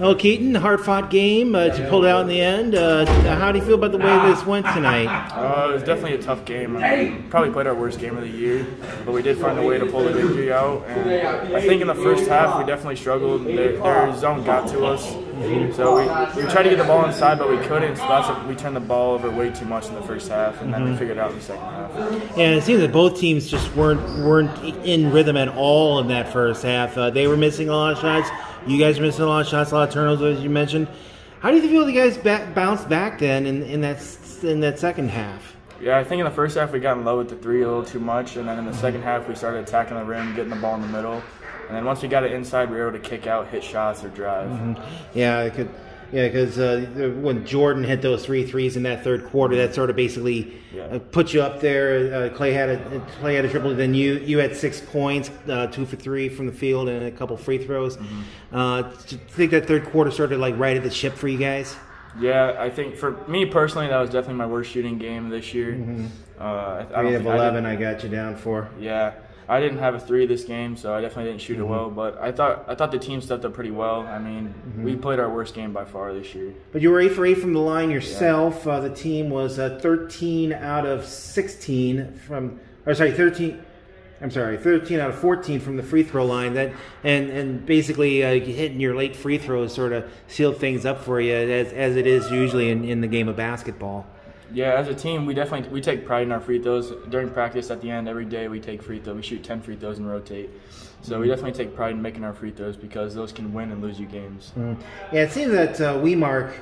Well, Keaton, hard fought game uh, to pull it out in the end. Uh, how do you feel about the way this went tonight? Uh, it was definitely a tough game. I mean, probably played our worst game of the year, but we did find a way to pull the victory out. And I think in the first half we definitely struggled. Their, their zone got to us, so we, we tried to get the ball inside, but we couldn't. So that's a, we turned the ball over way too much in the first half, and then we figured it out in the second half. And it seems that both teams just weren't weren't in rhythm at all in that first half. Uh, they were missing a lot of shots. You guys are missing a lot of shots, a lot of turnovers, as you mentioned. How do you feel the guys bounced back then in, in that in that second half? Yeah, I think in the first half we got in low with the three a little too much, and then in the second half we started attacking the rim, getting the ball in the middle, and then once we got it inside, we were able to kick out, hit shots, or drive. Mm-hmm. Yeah, it could. Yeah, because uh, when Jordan hit those three threes in that third quarter, that sort of basically Yeah. uh, put you up there. Uh, Clay had a Clay had a triple. Then you you had six points, uh, two for three from the field, and a couple free throws. Uh, do you think that third quarter started like right at the ship for you guys? Yeah, I think for me personally, that was definitely my worst shooting game this year. Uh, I, I Three of think- I eleven, didn't- I got you down for. yeah, I didn't have a three this game, so I definitely didn't shoot it well. But I thought I thought the team stepped up pretty well. I mean, we played our worst game by far this year. But you were eight for eight from the line yourself. Uh, the team was uh, 13 out of 16 from, or sorry, 13. I'm sorry, 13 out of 14 from the free throw line. That and and basically uh, hitting your late free throws sort of sealed things up for you, as, as it is usually in, in the game of basketball. Yeah, as a team, we definitely we take pride in our free throws. During practice, at the end, every day we take free throws. We shoot ten free throws and rotate. So we definitely take pride in making our free throws because those can win and lose you games. Yeah, it seems that uh, Weemark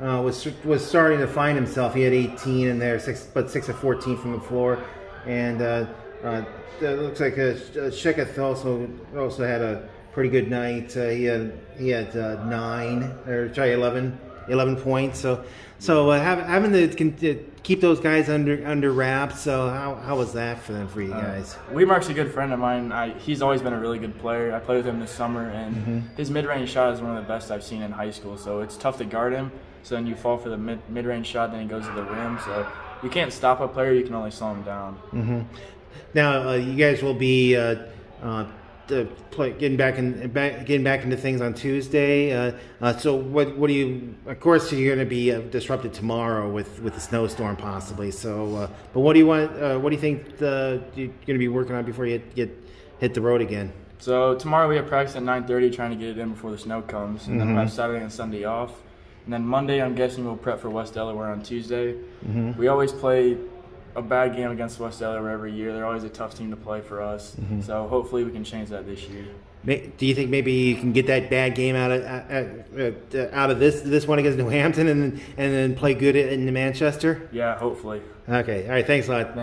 uh, was was starting to find himself. He had 18 in there, six but six of 14 from the floor, and uh, uh, it looks like uh, Sheketh also also had a pretty good night. Uh, he had he had uh, nine or sorry 11, 11 points. So so uh, having having to keep those guys under under wraps. So how, how was that for them for you guys? Weemark's a good friend of mine. I, he's always been a really good player. I played with him this summer, and his mid-range shot is one of the best I've seen in high school. So it's tough to guard him. So then you fall for the mid, mid-range shot, then he goes to the rim. So you can't stop a player. You can only slow him down. Now uh, you guys will be uh, uh, play, getting back in back, getting back into things on Tuesday. Uh, uh, so what what do you? Of course, you're going to be uh, disrupted tomorrow with with the snowstorm possibly. So, uh, but what do you want? Uh, what do you think the, you're going to be working on before you get hit the road again? So tomorrow we have practice at 9:30, trying to get it in before the snow comes, and then we'll have Saturday and Sunday off. And then Monday, I'm guessing we'll prep for West Delaware on Tuesday. We always play a bad game against West Delaware every year. They're always a tough team to play for us. So hopefully we can change that this year. Do you think maybe you can get that bad game out of uh, uh, out of this this one against New Hampton and and then play good in Manchester? Yeah, hopefully. Okay, all right. Thanks a lot.